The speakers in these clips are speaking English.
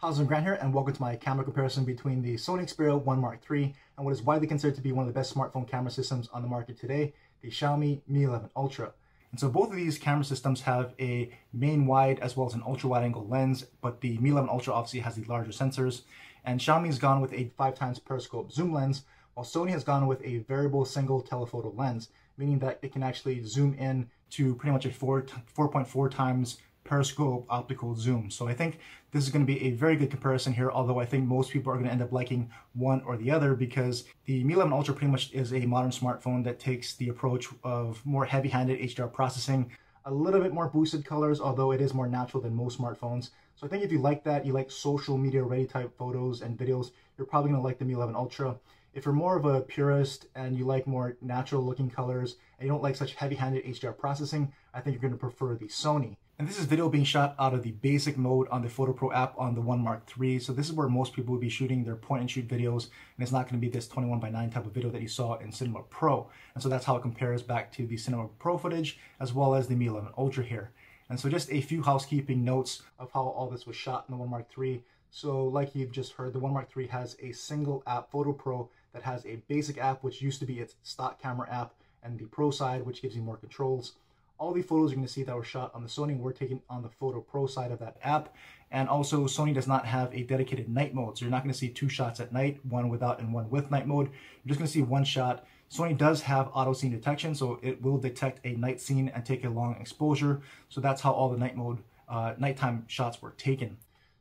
How's it Grant here and welcome to my camera comparison between the Sony Xperia 1 Mark III and what is widely considered to be one of the best smartphone camera systems on the market today, the Xiaomi Mi 11 Ultra. And so both of these camera systems have a main wide as well as an ultra wide angle lens, but the Mi 11 Ultra obviously has the larger sensors. And Xiaomi's gone with a 5 times periscope zoom lens, while Sony has gone with a variable single telephoto lens, meaning that it can actually zoom in to pretty much a 4 4.4 times periscope optical zoom. So I think this is going to be a very good comparison here, although I think most people are going to end up liking one or the other because the Mi 11 Ultra pretty much is a modern smartphone that takes the approach of more heavy-handed HDR processing, a little bit more boosted colors, although it is more natural than most smartphones. So I think if you like that, you like social media ready type photos and videos, you're probably going to like the Mi 11 Ultra. If you're more of a purist and you like more natural looking colors and you don't like such heavy-handed HDR processing, I think you're going to prefer the Sony. And this is video being shot out of the basic mode on the PhotoPro app on the One Mark III. So this is where most people will be shooting their point and shoot videos. And it's not going to be this 21 by 9 type of video that you saw in Cinema Pro. And so that's how it compares back to the Cinema Pro footage as well as the Mi 11 Ultra here. And so just a few housekeeping notes of how all this was shot in the One Mark III. So like you've just heard, the One Mark III has a single app, Photo Pro, that has a basic app, which used to be its stock camera app, and the Pro side, which gives you more controls all the photos you're going to see that were shot on the Sony were taken on the Photo Pro side of that app. And also Sony does not have a dedicated night mode. So you're not going to see two shots at night, one without and one with night mode. You're just going to see one shot. Sony does have auto scene detection, so it will detect a night scene and take a long exposure. So that's how all the night mode, uh, nighttime shots were taken.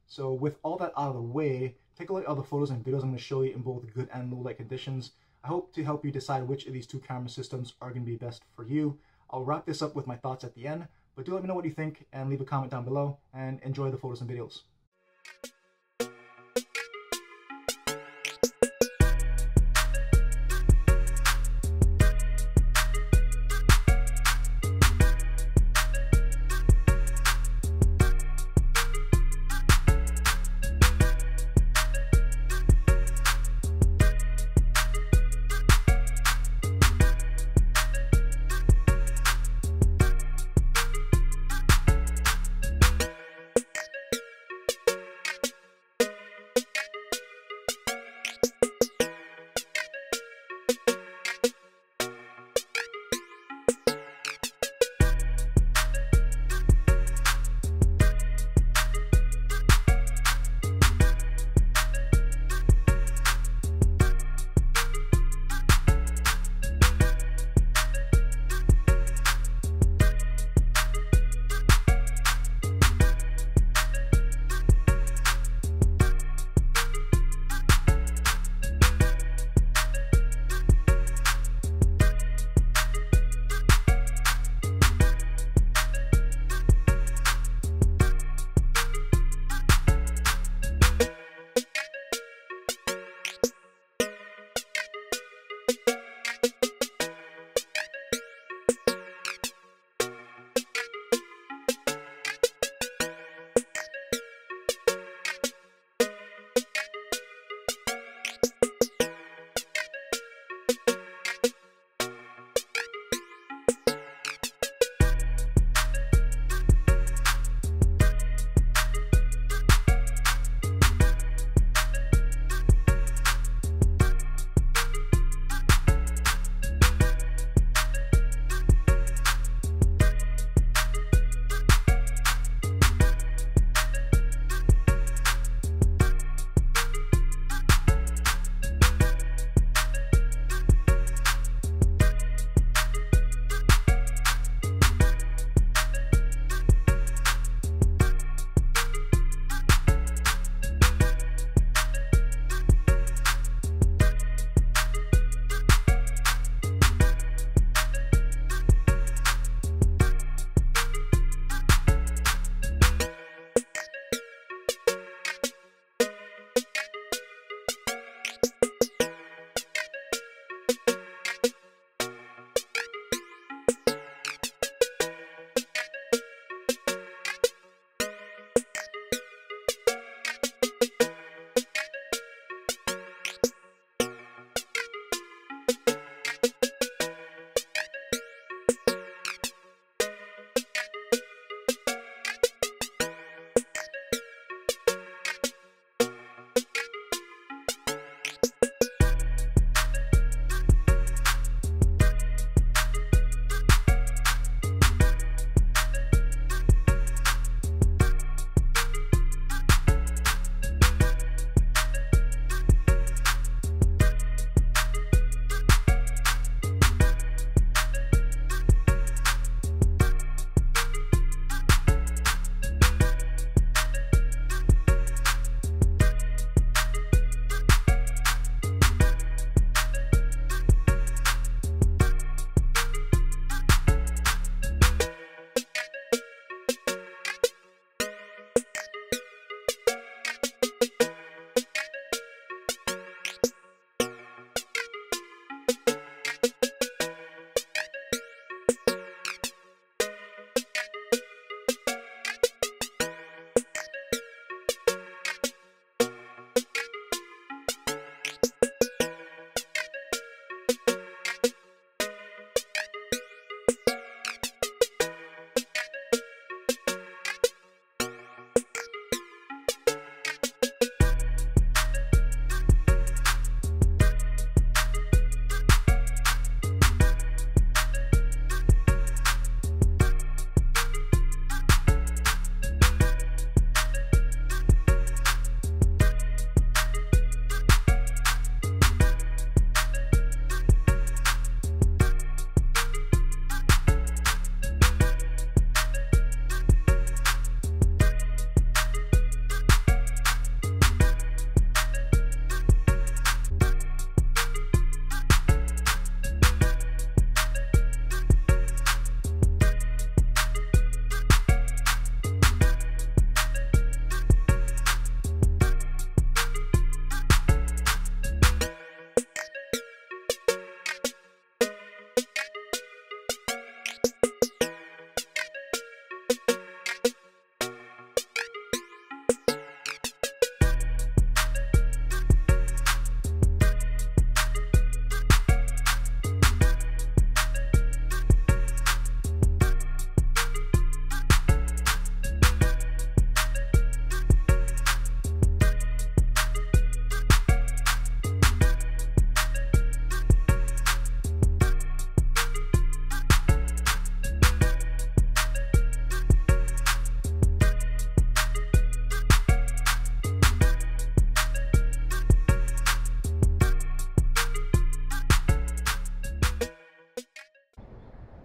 So with all that out of the way, take a look at all the photos and videos I'm going to show you in both good and low light conditions. I hope to help you decide which of these two camera systems are going to be best for you. I'll wrap this up with my thoughts at the end, but do let me know what you think and leave a comment down below and enjoy the photos and videos.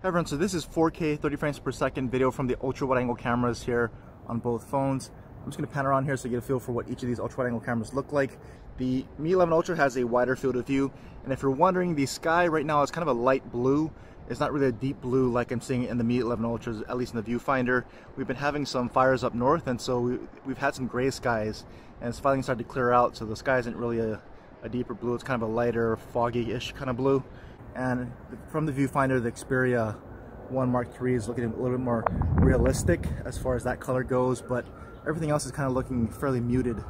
everyone, so this is 4K 30 frames per second video from the ultra wide angle cameras here on both phones. I'm just going to pan around here so you get a feel for what each of these ultra wide angle cameras look like. The Mi 11 Ultra has a wider field of view, and if you're wondering, the sky right now is kind of a light blue. It's not really a deep blue like I'm seeing in the Mi 11 Ultras, at least in the viewfinder. We've been having some fires up north, and so we, have had some gray skies, and it's finally started to clear out, so the sky isn't really a, a deeper blue. It's kind of a lighter, foggy-ish kind of blue. And from the viewfinder, the Xperia 1 Mark III is looking a little bit more realistic as far as that color goes, but everything else is kind of looking fairly muted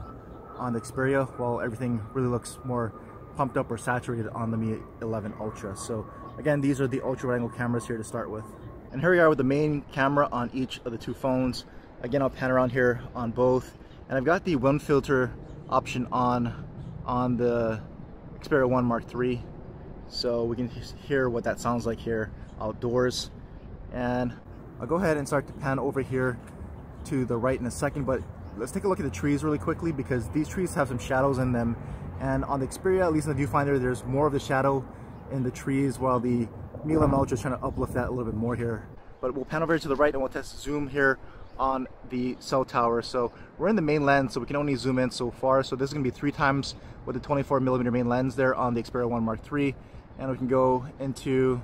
on the Xperia, while everything really looks more pumped up or saturated on the Mi 11 Ultra. So again, these are the ultra wide angle cameras here to start with. And here we are with the main camera on each of the two phones. Again, I'll pan around here on both. And I've got the wind filter option on on the Xperia 1 Mark III so we can hear what that sounds like here outdoors. And I'll go ahead and start to pan over here to the right in a second but let's take a look at the trees really quickly because these trees have some shadows in them. And on the Xperia at least in the viewfinder there's more of the shadow in the trees while the Mi 11 Ultra is trying to uplift that a little bit more here. But we'll pan over to the right and we'll test zoom here on the cell tower. So we're in the main lens so we can only zoom in so far. So this is going to be three times with the 24 millimeter main lens there on the Xperia 1 Mark III and we can go into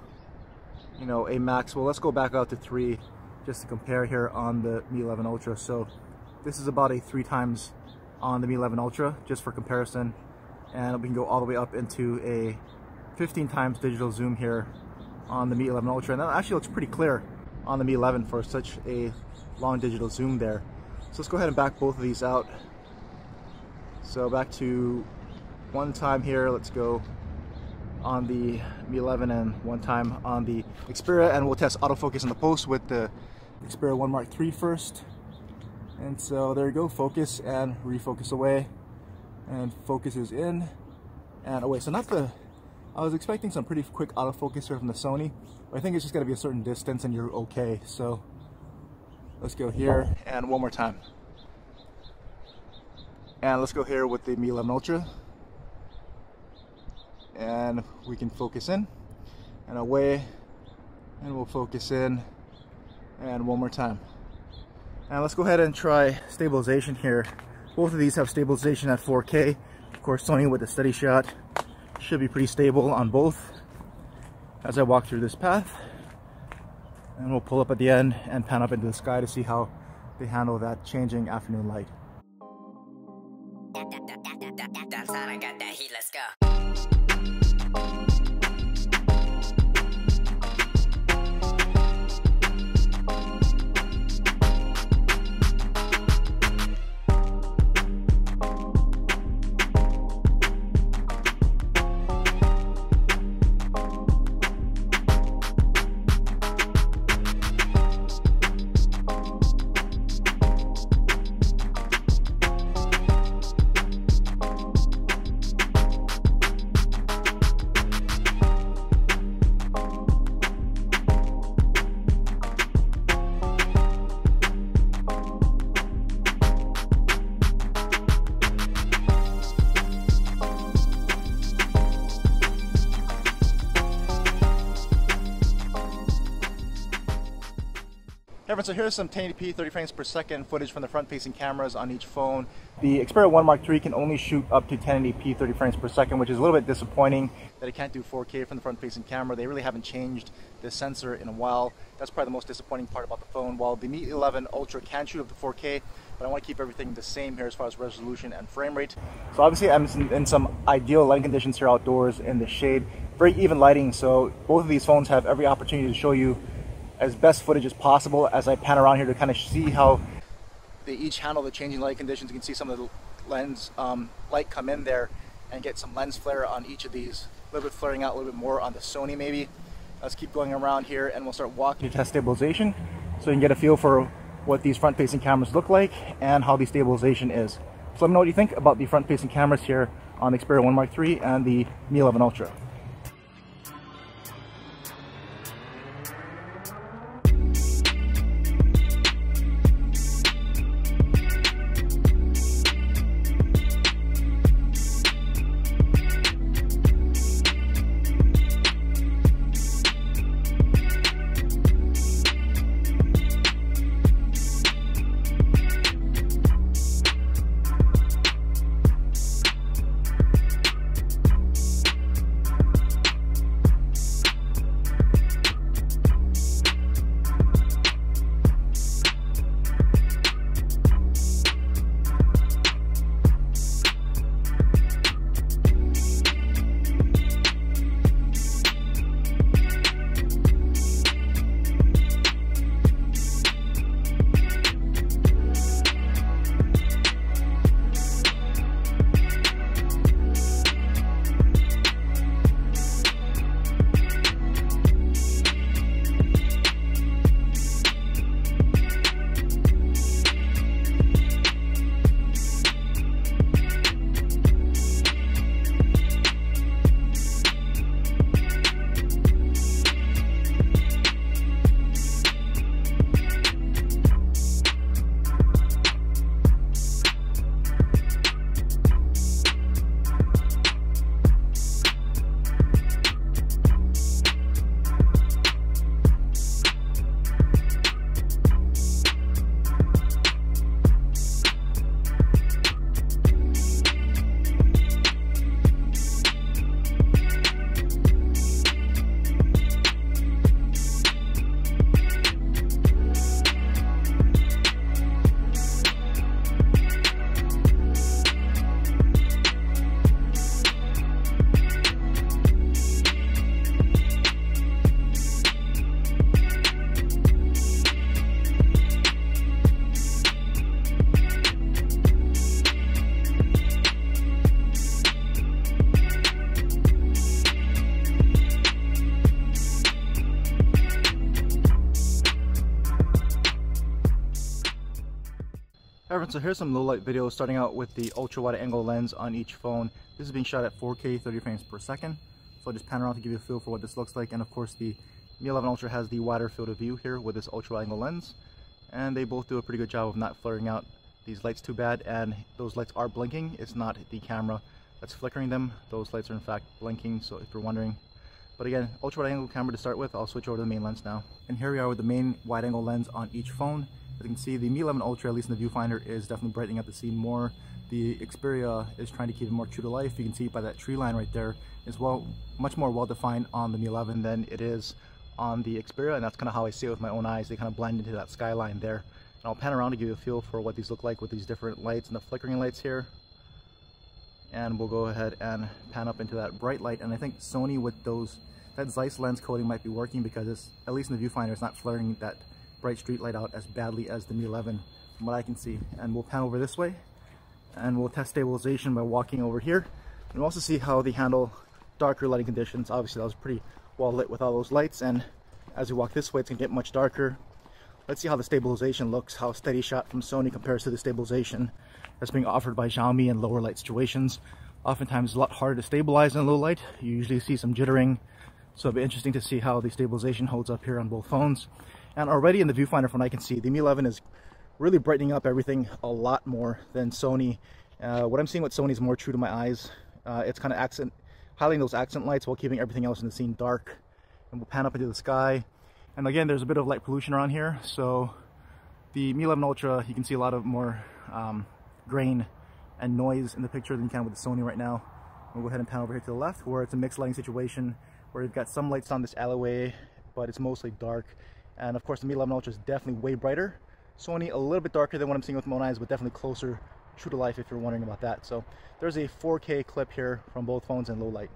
you know a max. Well let's go back out to three just to compare here on the Mi 11 Ultra. So this is about a three times on the Mi 11 Ultra just for comparison. And we can go all the way up into a 15 times digital zoom here on the Mi 11 Ultra. And that actually looks pretty clear on the Mi 11 for such a long digital zoom there. So let's go ahead and back both of these out. So back to one time here. Let's go on the Mi 11 and one time on the Xperia and we'll test autofocus in the post with the Xperia 1 Mark III first. And so there you go, focus and refocus away and focus is in and away. So not the, I was expecting some pretty quick autofocus here from the Sony, but I think it's just gotta be a certain distance and you're okay. So let's go here and one more time. And let's go here with the Mi 11 Ultra and we can focus in and away and we'll focus in and one more time. And let's go ahead and try stabilization here. Both of these have stabilization at 4k of course Sony with the steady shot should be pretty stable on both as I walk through this path. And we'll pull up at the end and pan up into the sky to see how they handle that changing afternoon light so here's some 1080p 30 frames per second footage from the front-facing cameras on each phone. The Xperia 1 Mark III can only shoot up to 1080p 30 frames per second, which is a little bit disappointing that it can't do 4K from the front-facing camera. They really haven't changed the sensor in a while. That's probably the most disappointing part about the phone. While the Mi 11 Ultra can shoot up to 4K, but I want to keep everything the same here as far as resolution and frame rate. So obviously I'm in some ideal lighting conditions here outdoors in the shade. Very even lighting, so both of these phones have every opportunity to show you as best footage as possible as I pan around here to kind of see how they each handle the changing light conditions. You can see some of the lens um, light come in there and get some lens flare on each of these. A little bit flaring out a little bit more on the Sony maybe. Let's keep going around here and we'll start walking to test stabilization so you can get a feel for what these front-facing cameras look like and how the stabilization is. So let me know what you think about the front-facing cameras here on the Xperia 1 Mark III and the Mi 11 Ultra. Alright, so here's some low light videos starting out with the ultra wide angle lens on each phone. This is being shot at 4K 30 frames per second. So I'll just pan around to give you a feel for what this looks like. And of course the Mi 11 Ultra has the wider field of view here with this ultra wide angle lens. And they both do a pretty good job of not flaring out these lights too bad. And those lights are blinking. It's not the camera that's flickering them. Those lights are in fact blinking. So if you're wondering, but again, ultra wide angle camera to start with. I'll switch over to the main lens now. And here we are with the main wide angle lens on each phone. As you can see, the Mi 11 Ultra, at least in the viewfinder, is definitely brightening up the scene more. The Xperia is trying to keep it more true to life. You can see by that tree line right there is well, much more well defined on the Mi 11 than it is on the Xperia, and that's kind of how I see it with my own eyes. They kind of blend into that skyline there. And I'll pan around to give you a feel for what these look like with these different lights and the flickering lights here. And we'll go ahead and pan up into that bright light. And I think Sony with those, that Zeiss lens coating might be working because it's, at least in the viewfinder, it's not flaring that bright street light out as badly as the Mi 11 from what I can see. And we'll pan over this way and we'll test stabilization by walking over here. And we'll also see how they handle darker lighting conditions. Obviously that was pretty well lit with all those lights and as we walk this way it's gonna get much darker. Let's see how the stabilization looks, how steady shot from Sony compares to the stabilization that's being offered by Xiaomi in lower light situations. Oftentimes a lot harder to stabilize in low light. You usually see some jittering. So it'll be interesting to see how the stabilization holds up here on both phones. And already in the viewfinder from I can see, the Mi 11 is really brightening up everything a lot more than Sony. Uh, what I'm seeing with Sony is more true to my eyes. Uh, it's kind of accent, highlighting those accent lights while keeping everything else in the scene dark. And we'll pan up into the sky. And again, there's a bit of light pollution around here. So the Mi 11 Ultra, you can see a lot of more um, grain and noise in the picture than you can with the Sony right now. We'll go ahead and pan over here to the left where it's a mixed lighting situation where you've got some lights on this alleyway, but it's mostly dark. And of course the Mi 11 Ultra is definitely way brighter. Sony a little bit darker than what I'm seeing with my own eyes, but definitely closer true to life if you're wondering about that. So there's a 4K clip here from both phones in low light.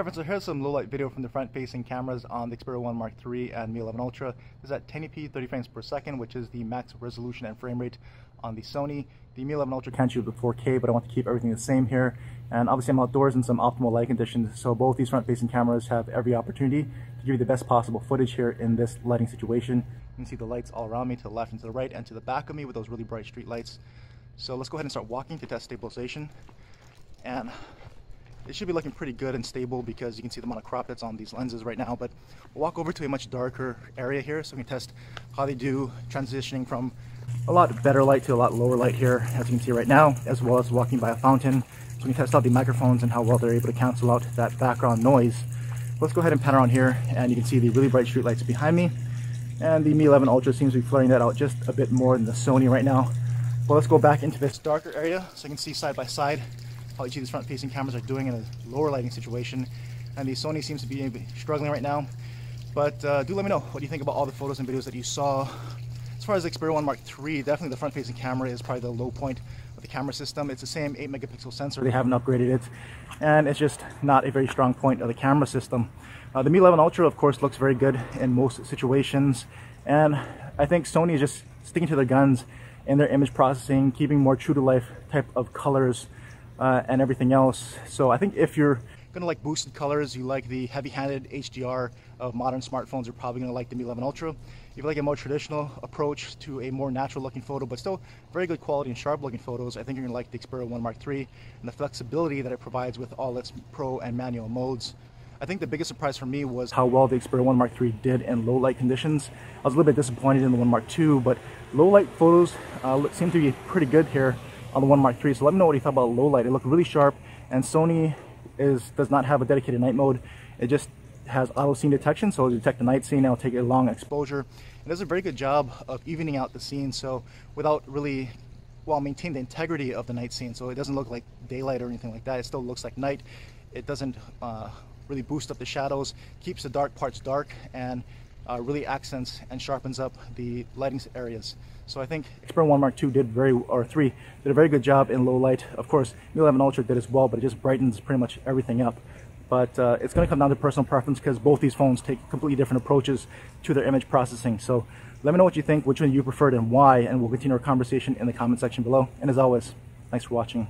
So here's some low light video from the front facing cameras on the Xperia 1 Mark III and Mi 11 Ultra. This is at 1080p 30 frames per second, which is the max resolution and frame rate on the Sony. The Mi 11 Ultra can't shoot with 4K, but I want to keep everything the same here. And obviously I'm outdoors in some optimal light conditions, so both these front facing cameras have every opportunity to give you the best possible footage here in this lighting situation. You can see the lights all around me to the left and to the right and to the back of me with those really bright street lights. So let's go ahead and start walking to test stabilization. And it should be looking pretty good and stable because you can see the amount of crop that's on these lenses right now. But we'll walk over to a much darker area here so we can test how they do transitioning from a lot better light to a lot lower light here, as you can see right now, as well as walking by a fountain. So we can test out the microphones and how well they're able to cancel out that background noise. Let's go ahead and pan around here and you can see the really bright street lights behind me. And the Mi 11 Ultra seems to be flaring that out just a bit more than the Sony right now. But let's go back into this darker area so you can see side by side how each these front-facing cameras are doing in a lower lighting situation. And the Sony seems to be struggling right now. But uh, do let me know what do you think about all the photos and videos that you saw. As far as the Xperia 1 Mark III, definitely the front-facing camera is probably the low point of the camera system. It's the same 8 megapixel sensor. They haven't upgraded it. And it's just not a very strong point of the camera system. Uh, the Mi 11 Ultra, of course, looks very good in most situations. And I think Sony is just sticking to their guns in their image processing, keeping more true to life type of colors uh, and everything else. So I think if you're gonna like boosted colors, you like the heavy-handed HDR of modern smartphones, you're probably gonna like the Mi 11 Ultra. If you like a more traditional approach to a more natural looking photo, but still very good quality and sharp looking photos, I think you're gonna like the Xperia 1 Mark III and the flexibility that it provides with all its pro and manual modes. I think the biggest surprise for me was how well the Xperia 1 Mark III did in low light conditions. I was a little bit disappointed in the 1 Mark II, but low light photos uh, seem to be pretty good here on the One Mark III. So let me know what you thought about low light. It looked really sharp and Sony is does not have a dedicated night mode. It just has auto scene detection, so it'll detect the night scene, it'll take a long exposure. It does a very good job of evening out the scene, so without really, well, maintain the integrity of the night scene, so it doesn't look like daylight or anything like that. It still looks like night. It doesn't uh, really boost up the shadows, keeps the dark parts dark, and uh, really accents and sharpens up the lighting areas. So I think Xperia 1 Mark II did very, or 3, did a very good job in low light. Of course, Mi 11 Ultra did as well, but it just brightens pretty much everything up. But uh, it's going to come down to personal preference because both these phones take completely different approaches to their image processing. So let me know what you think, which one you preferred and why, and we'll continue our conversation in the comment section below. And as always, thanks for watching.